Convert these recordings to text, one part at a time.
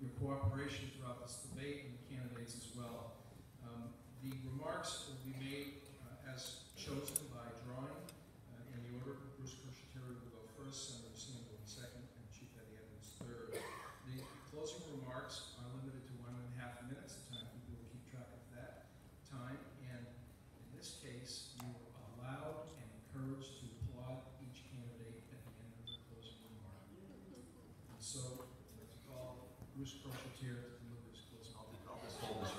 deliberation throughout this debate and the candidates as well. Um, The remarks will be made uh, as chosen by drawing uh, in the order. Bruce Crochetiere will go first, Senator Singh will second, and Chief Eddie Edwards third. The closing remarks are limited to one and a half minutes. The timekeeper will keep track of that time. And in this case, you are allowed and encouraged to applaud each candidate at the end of their closing remark. And so, I'd like to call Bruce Crochetiere to deliver his closing remarks. I'll just hold this.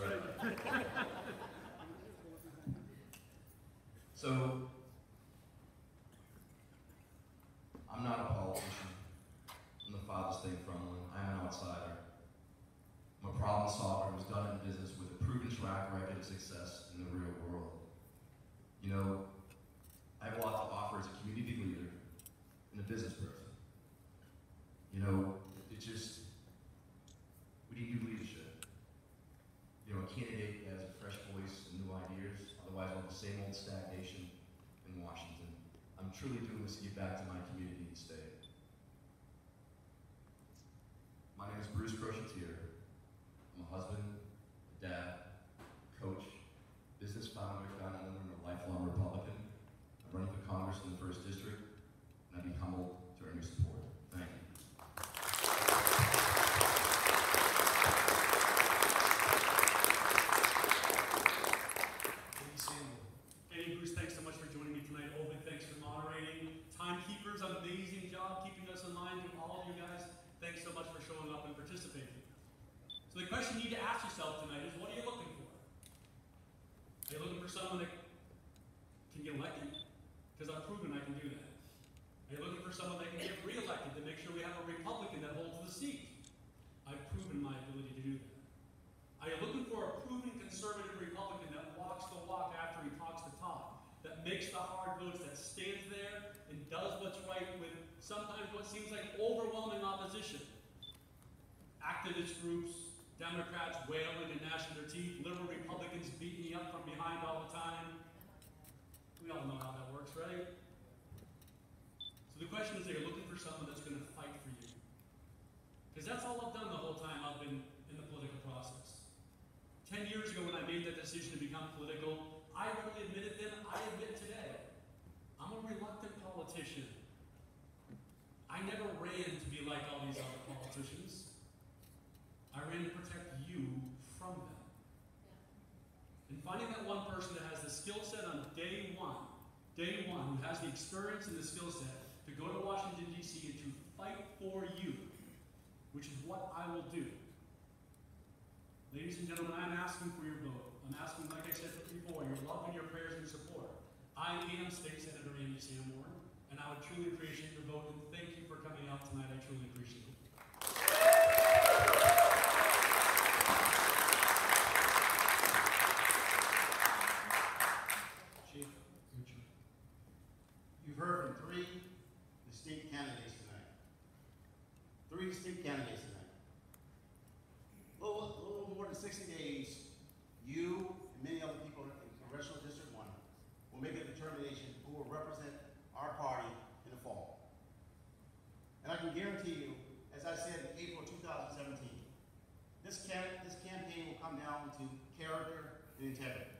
So, I'm not a politician. I'm the father state from one. I'm an outsider. I'm a problem solver who's done in business with a proven track record of success in the real world. You know, I have a lot to offer as a community leader and a business person. You know, it just, we need new leadership. You know, a candidate that has a fresh voice and new ideas, otherwise we'll have the same old stagnation in Washington. I'm truly doing this to give back to my community and state. My name is Bruce Crochetiere. I'm a husband, a dad, coach, business founder, founding owner, and a lifelong Republican. I'm running for Congress in the first district, and I'd be humbled to earn your support. Thank you. Andy Sanborn. Eddie Bruce, thanks so much for joining me tonight. Ovide, thanks for moderating. Timekeepers, amazing job keeping us in line. To all of you guys, thanks so much for showing up and participating. So the question you need to ask yourself tonight is, what are you looking for? Are you looking for someone that can get elected? Because I've proven I can do that. Are you looking for someone that can get reelected to make sure we have a Republican that holds the seat? I've proven my ability to do that. Are you looking for a proven conservative Republican that walks the walk after he talks the talk, that makes the hard votes, that stands there and does what's right with sometimes what seems like overwhelming opposition? Activist groups, Democrats wailing and gnashing their teeth, liberal Republicans beating me up from behind all the time. We all know how that works, right? So the question is, they're looking for someone that's going to fight for you? Because that's all I've done the whole time I've been in the political process. Ten years ago, when I made that decision to become political, I readily admitted then, I admit today, I'm a reluctant politician. I never ran to be like all these other politicians. I ran to protect you from them. And finding that one person that has the skill set on day one, day one, who has the experience and the skill set to go to Washington, D.C. and to fight for you, which is what I will do. Ladies and gentlemen, I'm asking for your vote. I'm asking, like I said before, your love and your prayers and support. I am State Senator Andy Sanborn, and I would truly appreciate your vote, and thank you for coming out tonight. I truly appreciate it. Chief, Richard. You've heard from three distinct candidates tonight. Distinct candidates tonight. Little, little more than 60 days, you and many other people in Congressional District 1 will make a determination who will represent our party in the fall. And I can guarantee you, as I said in April 2017, this, cam- this campaign will come down to character and integrity.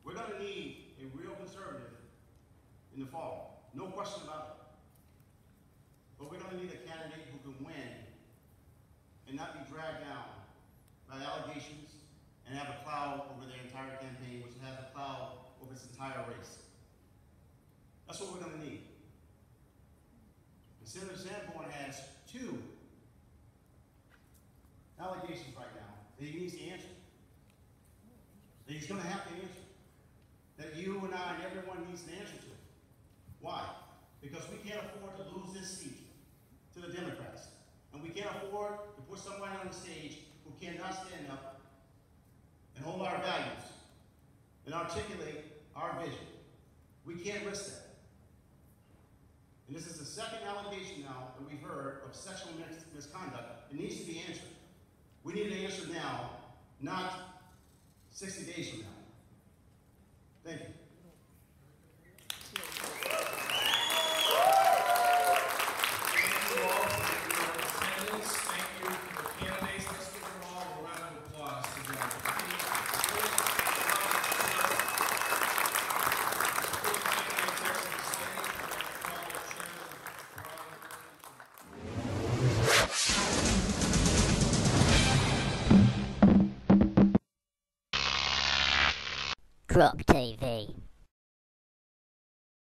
We're gonna need a real conservative in the fall, no question about it. But we're gonna need a candidate who can win and not be dragged down by allegations and have a cloud over their entire campaign, which has a cloud over its entire race. That's what we're gonna need. And Senator Sanborn has two allegations right now that he needs to answer. That he's gonna have to answer that you and I and everyone needs to answer to. Why? Because we can't afford to lose this seat to the Democrats. And we can't afford to put somebody on the stage who cannot stand up and hold our values and articulate our vision. We can't risk that. And this is the second allegation now that we've heard of sexual mis- misconduct. It needs to be answered. We need an answer now, not 60 days from now. Thank you. Grok TV.